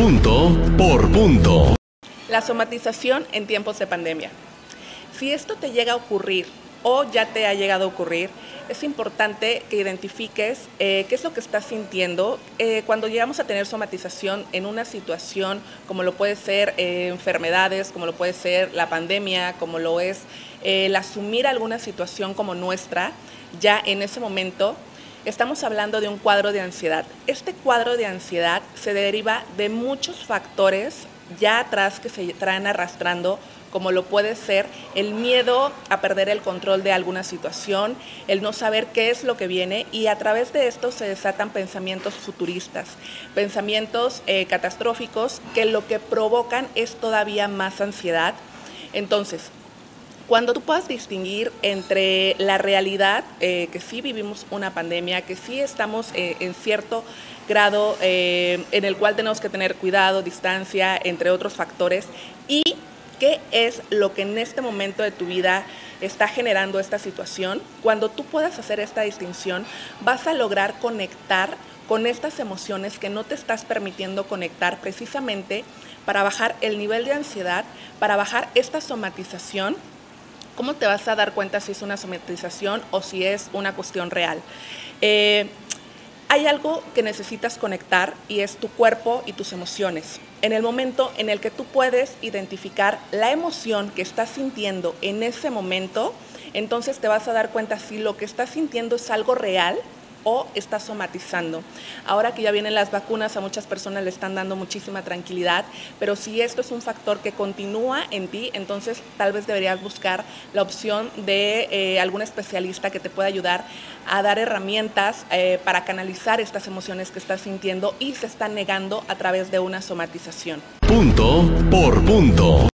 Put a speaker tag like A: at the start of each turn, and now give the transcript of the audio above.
A: Punto por punto.
B: La somatización en tiempos de pandemia. Si esto te llega a ocurrir o ya te ha llegado a ocurrir, es importante que identifiques eh, qué es lo que estás sintiendo eh, cuando llegamos a tener somatización en una situación como lo puede ser eh, enfermedades, como lo puede ser la pandemia, como lo es el asumir alguna situación como nuestra, ya en ese momento estamos hablando de un cuadro de ansiedad. Este cuadro de ansiedad se deriva de muchos factores ya atrás que se traen arrastrando, como lo puede ser el miedo a perder el control de alguna situación, el no saber qué es lo que viene y a través de esto se desatan pensamientos futuristas, pensamientos eh, catastróficos que lo que provocan es todavía más ansiedad. Entonces, cuando tú puedas distinguir entre la realidad, eh, que sí vivimos una pandemia, que sí estamos eh, en cierto grado eh, en el cual tenemos que tener cuidado, distancia, entre otros factores, y qué es lo que en este momento de tu vida está generando esta situación, cuando tú puedas hacer esta distinción, vas a lograr conectar con estas emociones que no te estás permitiendo conectar precisamente para bajar el nivel de ansiedad, para bajar esta somatización ¿Cómo te vas a dar cuenta si es una somatización o si es una cuestión real? Eh, hay algo que necesitas conectar y es tu cuerpo y tus emociones. En el momento en el que tú puedes identificar la emoción que estás sintiendo en ese momento, entonces te vas a dar cuenta si lo que estás sintiendo es algo real o está somatizando. Ahora que ya vienen las vacunas, a muchas personas le están dando muchísima tranquilidad, pero si esto es un factor que continúa en ti, entonces tal vez deberías buscar la opción de eh, algún especialista que te pueda ayudar a dar herramientas eh, para canalizar estas emociones que estás sintiendo y se están negando a través de una somatización.
A: Punto por punto.